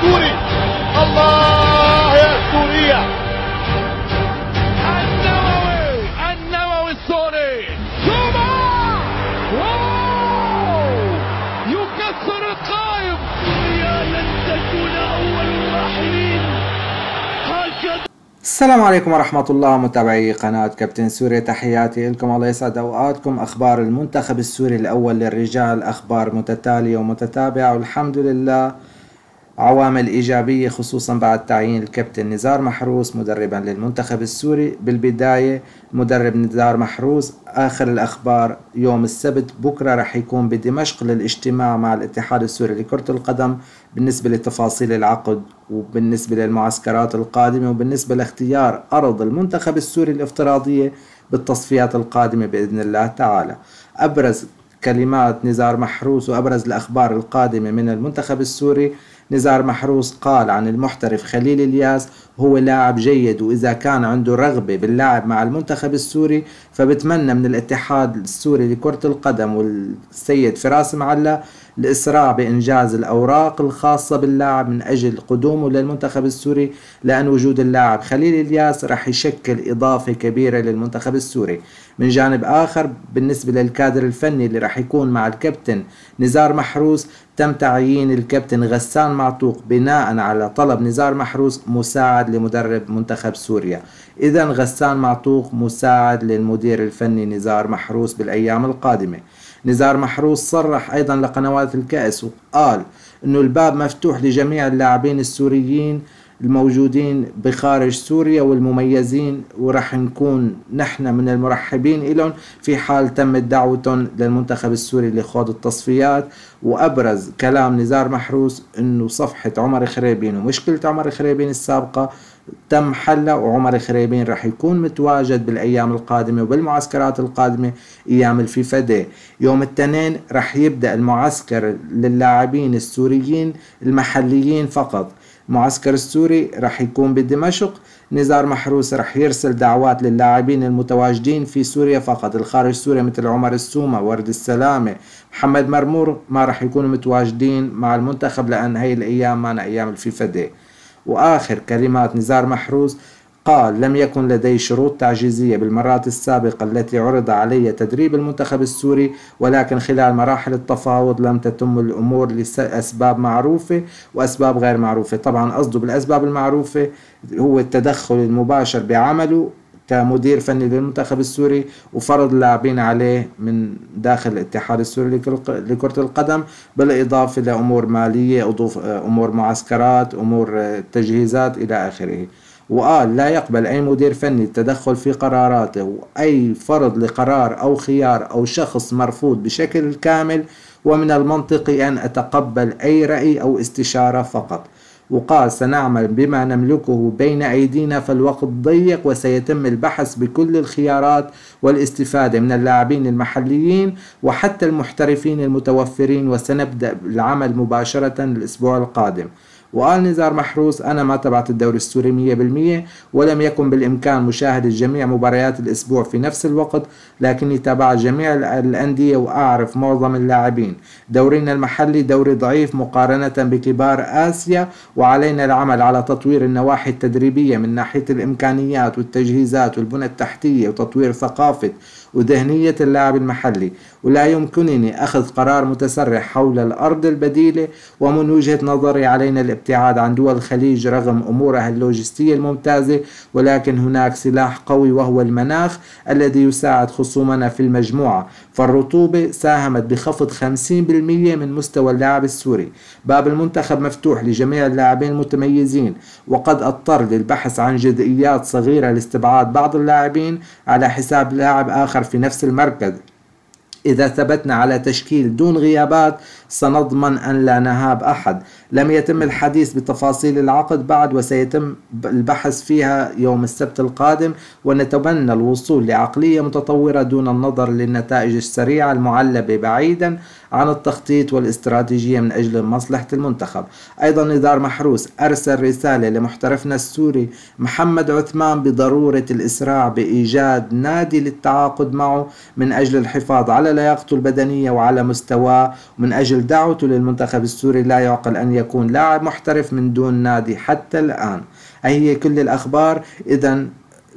السوري الله يا سوريا النووي النووي السوري. سوما واو! يكسر القائم. سوريا لن تكون أول الراحلين. هكذا. السلام عليكم ورحمة الله متابعي قناة كابتن سوريا تحياتي لكم. الله يسعد أوقاتكم. أخبار المنتخب السوري الأول للرجال أخبار متتالية ومتتابعة. والحمد لله عوامل إيجابية خصوصا بعد تعيين الكابتن نزار محروس مدربا للمنتخب السوري. بالبداية مدرب نزار محروس آخر الأخبار يوم السبت بكرة رح يكون بدمشق للاجتماع مع الاتحاد السوري لكرة القدم بالنسبة لتفاصيل العقد وبالنسبة للمعسكرات القادمة وبالنسبة لاختيار أرض المنتخب السوري الافتراضية بالتصفيات القادمة بإذن الله تعالى. أبرز كلمات نزار محروس وأبرز الأخبار القادمة من المنتخب السوري نزار محروس قال عن المحترف خليل الياس هو لاعب جيد وإذا كان عنده رغبة باللعب مع المنتخب السوري فبتمنى من الاتحاد السوري لكرة القدم والسيد فراس معلا الإسراع بإنجاز الأوراق الخاصة باللاعب من أجل قدومه للمنتخب السوري لأن وجود اللاعب خليل إلياس رح يشكل إضافة كبيرة للمنتخب السوري. من جانب آخر بالنسبة للكادر الفني اللي رح يكون مع الكابتن نزار محروس تم تعيين الكابتن غسان معطوق بناء على طلب نزار محروس مساعد لمدرب منتخب سوريا. إذا غسان معطوق مساعد للمدير الفني نزار محروس بالأيام القادمة. نزار محروس صرح أيضا لقنوات الكأس وقال أنه الباب مفتوح لجميع اللاعبين السوريين الموجودين بخارج سوريا والمميزين ورح نكون نحن من المرحبين لهم في حال تمت دعوتهم للمنتخب السوري لخوض التصفيات. وأبرز كلام نزار محروس أنه صفحة عمر خريبين ومشكلة عمر خريبين السابقة تم حلها وعمر خريبين رح يكون متواجد بالأيام القادمة وبالمعسكرات القادمة أيام الفيفا دي يوم الاثنين رح يبدأ المعسكر للاعبين السوريين المحليين فقط. معسكر السوري رح يكون بدمشق. نزار محروس رح يرسل دعوات للاعبين المتواجدين في سوريا فقط. الخارج سوريا مثل عمر السومة ورد السلامة. محمد مرمور ما رح يكونوا متواجدين مع المنتخب لأن هي الأيام معنا أيام الفيفا دي وآخر كلمات نزار محروس قال لم يكن لدي شروط تعجيزية بالمرات السابقة التي عرض علي تدريب المنتخب السوري ولكن خلال مراحل التفاوض لم تتم الأمور لأسباب معروفة وأسباب غير معروفة. طبعا قصده بالأسباب المعروفة هو التدخل المباشر بعمله كمدير فني للمنتخب السوري وفرض اللاعبين عليه من داخل الاتحاد السوري لكرة القدم بالإضافة لأمور مالية أمور معسكرات أمور تجهيزات إلى آخره. وقال لا يقبل أي مدير فني التدخل في قراراته وأي فرض لقرار أو خيار أو شخص مرفوض بشكل كامل ومن المنطقي أن أتقبل أي رأي أو استشارة فقط. وقال سنعمل بما نملكه بين أيدينا فالوقت ضيق وسيتم البحث بكل الخيارات والاستفادة من اللاعبين المحليين وحتى المحترفين المتوفرين وسنبدأ العمل مباشرة الأسبوع القادم. وقال نزار محروس أنا ما تبعت الدوري السوري مية بالمية ولم يكن بالإمكان مشاهدة جميع مباريات الأسبوع في نفس الوقت لكني تابعت جميع الأندية وأعرف معظم اللاعبين. دورينا المحلي دوري ضعيف مقارنة بكبار آسيا وعلينا العمل على تطوير النواحي التدريبية من ناحية الإمكانيات والتجهيزات والبنى التحتية وتطوير ثقافة وذهنية اللاعب المحلي. ولا يمكنني أخذ قرار متسرع حول الأرض البديلة ومن وجهة نظري علينا الابتعاد عن دول الخليج رغم أمورها اللوجستية الممتازة ولكن هناك سلاح قوي وهو المناخ الذي يساعد خصومنا في المجموعة. فالرطوبة ساهمت بخفض 50% من مستوى اللاعب السوري. باب المنتخب مفتوح لجميع اللاعبين المتميزين وقد أضطر للبحث عن جزئيات صغيرة لاستبعاد بعض اللاعبين على حساب لاعب آخر في نفس المركز. إذا ثبتنا على تشكيل دون غيابات سنضمن أن لا نهاب أحد. لم يتم الحديث بتفاصيل العقد بعد وسيتم البحث فيها يوم السبت القادم ونتمنى الوصول لعقلية متطورة دون النظر للنتائج السريعة المعلبة بعيدا عن التخطيط والاستراتيجية من أجل مصلحة المنتخب. أيضا نزار محروس أرسل رسالة لمحترفنا السوري محمد عثمان بضرورة الإسراع بإيجاد نادي للتعاقد معه من أجل الحفاظ على لياقته البدنية وعلى مستواه ومن أجل دعوته للمنتخب السوري لا يعقل أن يكون لاعب محترف من دون نادي حتى الآن. هي كل الأخبار؟ إذا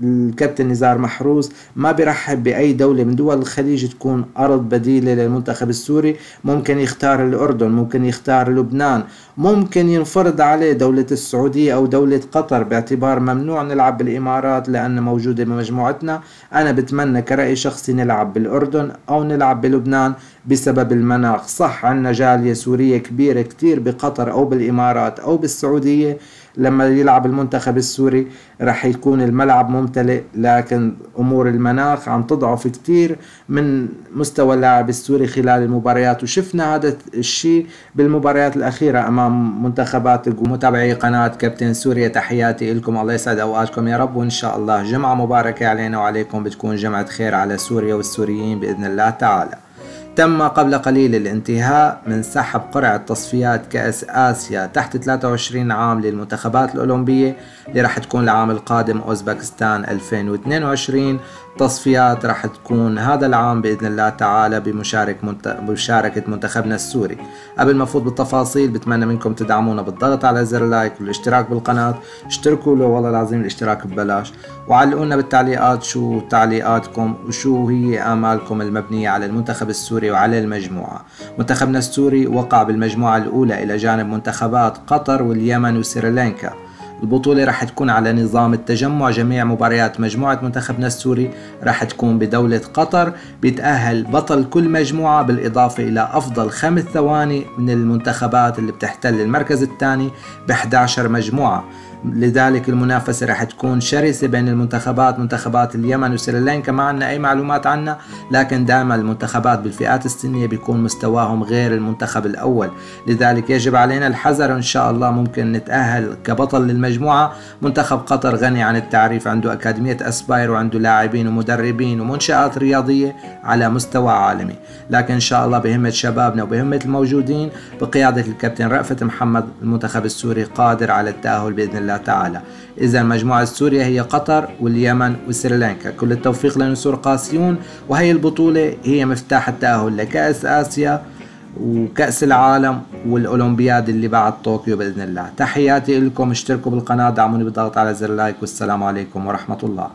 الكابتن نزار محروس ما بيرحب بأي دولة من دول الخليج تكون أرض بديلة للمنتخب السوري. ممكن يختار الأردن ممكن يختار لبنان ممكن ينفرض عليه دولة السعودية أو دولة قطر باعتبار ممنوع نلعب بالإمارات لأن موجودة بمجموعتنا. أنا بتمنى كرأي شخصي نلعب بالأردن أو نلعب بلبنان بسبب المناخ. صح عنا جالية سورية كبيرة كتير بقطر أو بالإمارات أو بالسعودية. لما يلعب المنتخب السوري رح يكون الملعب ممتلئ لكن أمور المناخ عم تضعف كثير من مستوى اللاعب السوري خلال المباريات وشفنا هذا الشيء بالمباريات الأخيرة أمام منتخبات ومتابعي قناة كابتن سوريا. تحياتي لكم الله يسعد أوقاتكم يا رب وإن شاء الله جمعة مباركة علينا وعليكم بتكون جمعة خير على سوريا والسوريين بإذن الله تعالى. تم قبل قليل الانتهاء من سحب قرعة تصفيات كأس آسيا تحت 23 عام للمنتخبات الأولمبية اللي راح تكون العام القادم أوزبكستان 2022 تصفيات راح تكون هذا العام بإذن الله تعالى بمشارك منت... بمشاركة منتخبنا السوري. قبل ما أفوت بالتفاصيل بتمنى منكم تدعمونا بالضغط على زر like والاشتراك بالقناة. اشتركوا له والله العظيم الاشتراك ببلاش. وعلقونا بالتعليقات شو تعليقاتكم وشو هي آمالكم المبنية على المنتخب السوري. وعلى المجموعة. منتخبنا السوري وقع بالمجموعة الأولى إلى جانب منتخبات قطر واليمن وسريلانكا. البطولة رح تكون على نظام التجمع. جميع مباريات مجموعة منتخبنا السوري رح تكون بدولة قطر. بيتأهل بطل كل مجموعة بالإضافة إلى أفضل خمس ثواني من المنتخبات اللي بتحتل المركز الثاني ب 11 مجموعة. لذلك المنافسة رح تكون شرسة بين المنتخبات منتخبات اليمن وسريلانكا ما عندنا أي معلومات عنها لكن دائما المنتخبات بالفئات السنية بيكون مستواهم غير المنتخب الأول. لذلك يجب علينا الحذر إن شاء الله ممكن نتأهل كبطل للمجموعة. منتخب قطر غني عن التعريف عنده أكاديمية أسباير وعنده لاعبين ومدربين ومنشآت رياضية على مستوى عالمي. لكن إن شاء الله بهمة شبابنا وبهمة الموجودين بقيادة الكابتن رأفت محمد المنتخب السوري قادر على التأهل بإذن الله. الله تعالى. إذا مجموعة سوريا هي قطر واليمن وسريلانكا. كل التوفيق لنسور قاسيون. وهي البطولة هي مفتاح التأهل لكأس آسيا وكأس العالم والأولمبياد اللي بعد طوكيو بإذن الله. تحياتي لكم. اشتركوا بالقناة دعموني بالضغط على زر لايك والسلام عليكم ورحمة الله.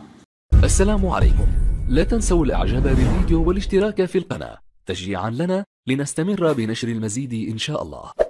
السلام عليكم. لا تنسوا الإعجاب بالفيديو والاشتراك في القناة. تشجيعا لنا لنستمر بنشر المزيد إن شاء الله.